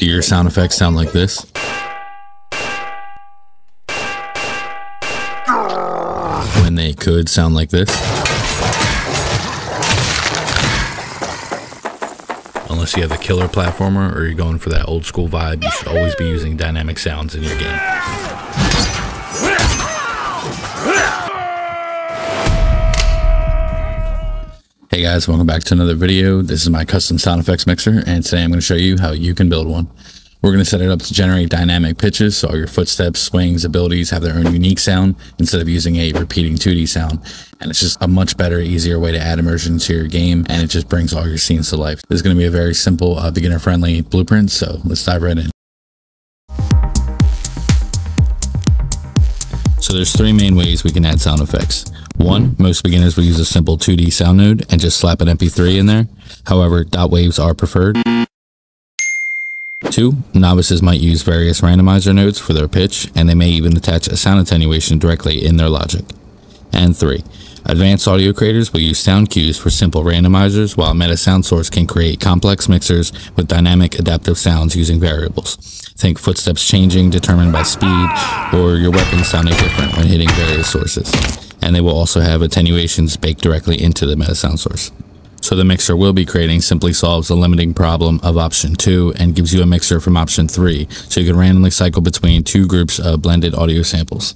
Do your sound effects sound like this? When they could sound like this? Unless you have the killer platformer or you're going for that old school vibe, you should always be using dynamic sounds in your game. Hey guys, welcome back to another video. This is my custom sound effects mixer and today I'm going to show you how you can build one. We're going to set it up to generate dynamic pitches so all your footsteps, swings, abilities have their own unique sound instead of using a repeating 2D sound. And it's just a much better, easier way to add immersion to your game and it just brings all your scenes to life. This is going to be a very simple, uh, beginner friendly blueprint, so let's dive right in. So there's three main ways we can add sound effects. One, most beginners will use a simple 2D sound node and just slap an MP3 in there. However, dot waves are preferred. Two, novices might use various randomizer nodes for their pitch, and they may even attach a sound attenuation directly in their logic. And three, advanced audio creators will use sound cues for simple randomizers, while MetaSound Source can create complex mixers with dynamic adaptive sounds using variables. Think footsteps changing determined by speed, or your weapon sounding different when hitting various sources. And they will also have attenuations baked directly into the MetaSound Source. So the mixer we'll be creating simply solves the limiting problem of option 2 and gives you a mixer from option 3, so you can randomly cycle between two groups of blended audio samples.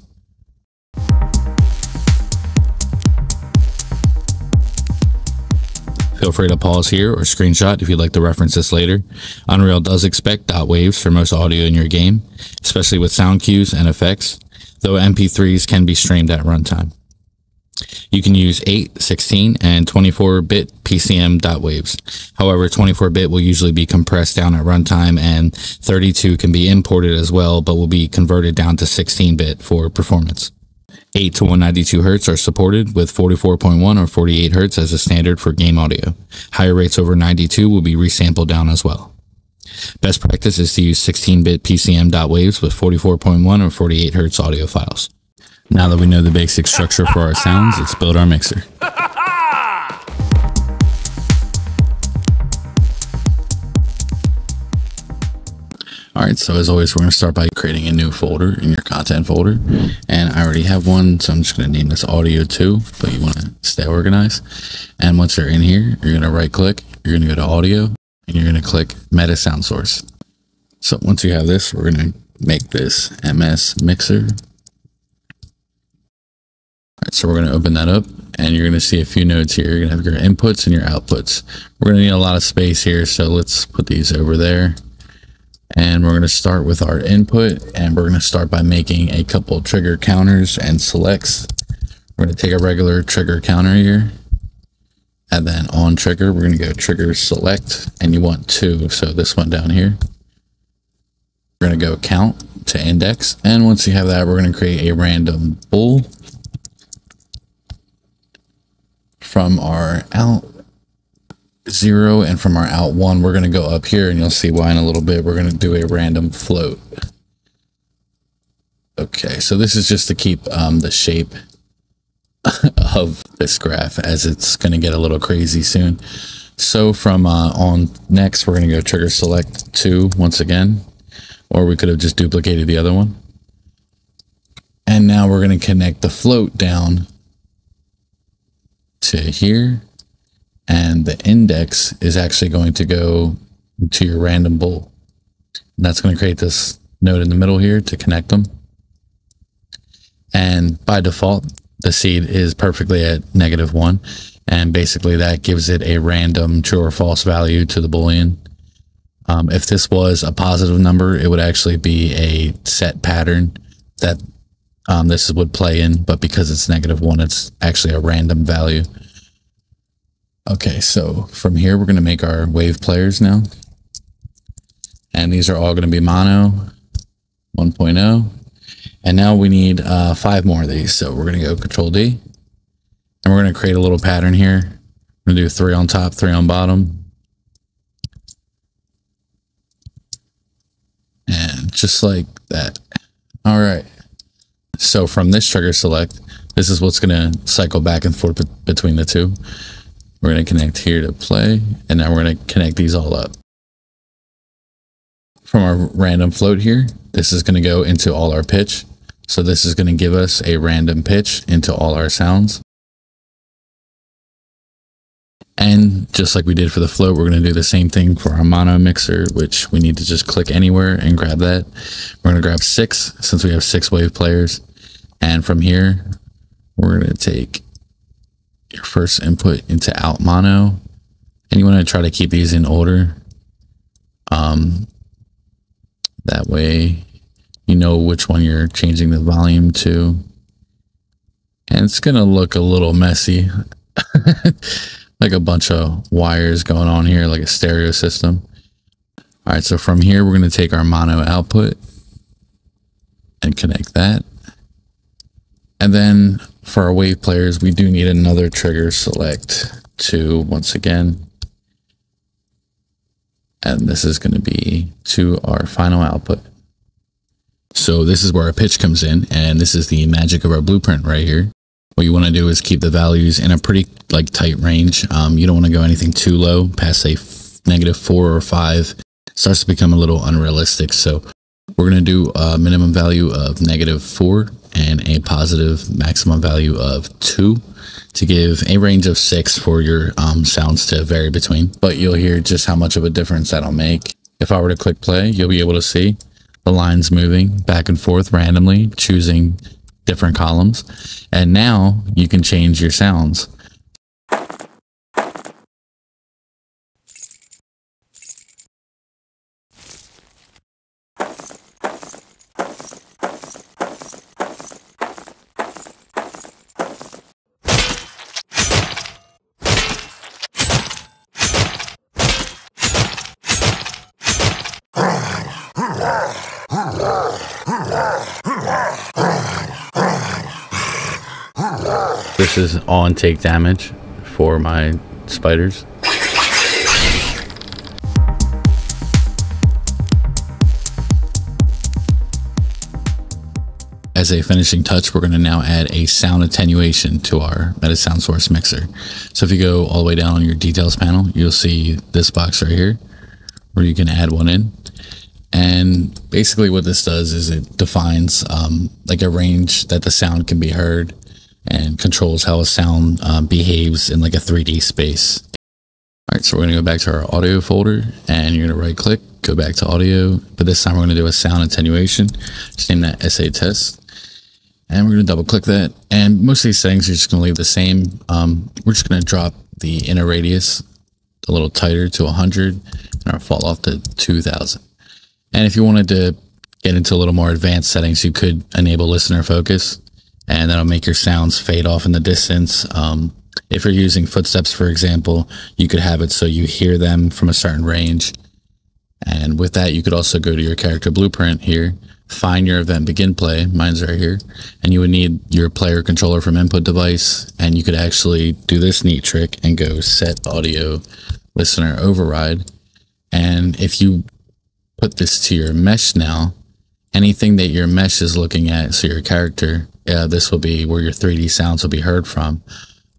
Feel free to pause here or screenshot if you'd like to reference this later. Unreal does expect dot waves for most audio in your game, especially with sound cues and effects, though MP3s can be streamed at runtime. You can use 8, 16, and 24-bit PCM dot waves. However, 24-bit will usually be compressed down at runtime and 32 can be imported as well, but will be converted down to 16-bit for performance. 8 to 192 Hz are supported with 44.1 or 48 Hz as a standard for game audio. Higher rates over 92 will be resampled down as well. Best practice is to use 16-bit PCM dot with 44.1 or 48 Hz audio files. Now that we know the basic structure for our sounds, let's build our mixer. Alright, so as always, we're going to start by creating a new folder in your content folder. And I already have one, so I'm just going to name this audio 2, but you want to stay organized. And once you're in here, you're going to right click, you're going to go to audio, and you're going to click meta sound source. So once you have this, we're going to make this MS mixer All right, so we're going to open that up and you're going to see a few nodes here. You're going to have your inputs and your outputs. We're going to need a lot of space here. So let's put these over there. And we're going to start with our input and we're going to start by making a couple trigger counters and selects. We're going to take a regular trigger counter here. And then on trigger, we're going to go trigger select and you want two. So this one down here. We're going to go count to index. And once you have that, we're going to create a random bool from our out zero and from our out one, we're going to go up here and you'll see why in a little bit. We're going to do a random float. Okay, so this is just to keep um, the shape of this graph as it's going to get a little crazy soon. So from uh, on next, we're going to go trigger select two once again, or we could have just duplicated the other one. And now we're going to connect the float down to here and the index is actually going to go to your random bool. And that's going to create this node in the middle here to connect them. And by default, the seed is perfectly at negative one. And basically that gives it a random true or false value to the Boolean. Um, if this was a positive number, it would actually be a set pattern that um, this would play in, but because it's negative one, it's actually a random value. Okay, so from here, we're going to make our wave players now. And these are all going to be mono 1.0. And now we need uh, five more of these. So we're going to go control D. And we're going to create a little pattern here. We're going to do three on top, three on bottom. And just like that. All right. So from this trigger select, this is what's going to cycle back and forth between the two. We're going to connect here to play, and now we're going to connect these all up. from our random float here, this is going to go into all our pitch. So this is going to give us a random pitch into all our sounds. And just like we did for the float, we're going to do the same thing for our mono mixer, which we need to just click anywhere and grab that. We're going to grab six since we have six wave players. And from here, we're going to take your first input into alt mono. And you want to try to keep these in order. Um, that way you know which one you're changing the volume to. And it's going to look a little messy. like a bunch of wires going on here, like a stereo system. All right, so from here, we're going to take our mono output and connect that. And then for our wave players, we do need another trigger select two once again. And this is going to be to our final output. So this is where our pitch comes in, and this is the magic of our blueprint right here. What you want to do is keep the values in a pretty like tight range. Um, you don't want to go anything too low, past say negative four or five. It starts to become a little unrealistic. So we're going to do a minimum value of negative four and a positive maximum value of two to give a range of six for your um, sounds to vary between. But you'll hear just how much of a difference that'll make. If I were to click play, you'll be able to see the lines moving back and forth randomly, choosing different columns. And now you can change your sounds. This is on take damage for my spiders. As a finishing touch, we're going to now add a sound attenuation to our Metasound Source mixer. So if you go all the way down on your details panel, you'll see this box right here where you can add one in. And basically what this does is it defines um, like a range that the sound can be heard and controls how a sound um, behaves in like a 3D space. All right, so we're gonna go back to our audio folder and you're gonna right click, go back to audio, but this time we're gonna do a sound attenuation. Just name that SA test. And we're gonna double click that. And most of these settings are just gonna leave the same. Um, we're just gonna drop the inner radius a little tighter to 100 and our fall off to 2000. And if you wanted to get into a little more advanced settings, you could enable listener focus and that'll make your sounds fade off in the distance. Um, if you're using footsteps, for example, you could have it so you hear them from a certain range. And with that, you could also go to your character blueprint here, find your event begin play, mine's right here, and you would need your player controller from input device, and you could actually do this neat trick and go set audio listener override. And if you put this to your mesh now, anything that your mesh is looking at, so your character, yeah, this will be where your 3D sounds will be heard from.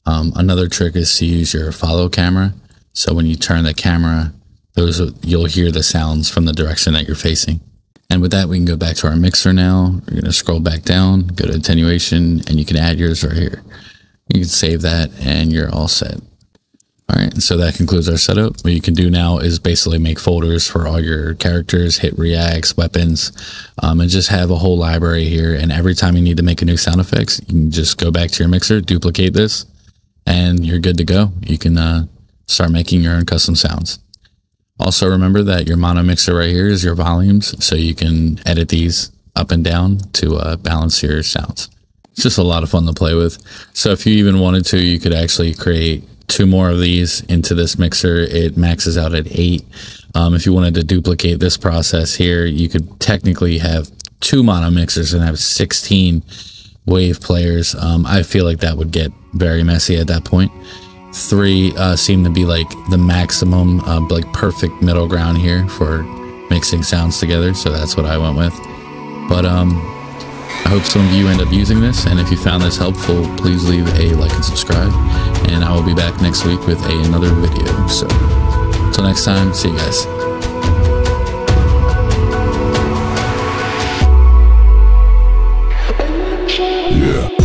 Um, another trick is to use your follow camera. So when you turn the camera, those you'll hear the sounds from the direction that you're facing. And with that, we can go back to our mixer now. You're going to scroll back down, go to attenuation, and you can add yours right here. You can save that and you're all set. All right, so that concludes our setup. What you can do now is basically make folders for all your characters, hit reacts, weapons, um, and just have a whole library here. And every time you need to make a new sound effects, you can just go back to your mixer, duplicate this, and you're good to go. You can uh, start making your own custom sounds. Also remember that your mono mixer right here is your volumes, so you can edit these up and down to uh, balance your sounds. It's just a lot of fun to play with. So if you even wanted to, you could actually create two more of these into this mixer, it maxes out at eight. Um, if you wanted to duplicate this process here, you could technically have two mono mixers and have 16 wave players. Um, I feel like that would get very messy at that point. Three uh, seem to be like the maximum, uh, like perfect middle ground here for mixing sounds together. So that's what I went with. But um, I hope some of you end up using this, and if you found this helpful, please leave a like and subscribe, and I will be back next week with a, another video. So, until next time, see you guys. Yeah.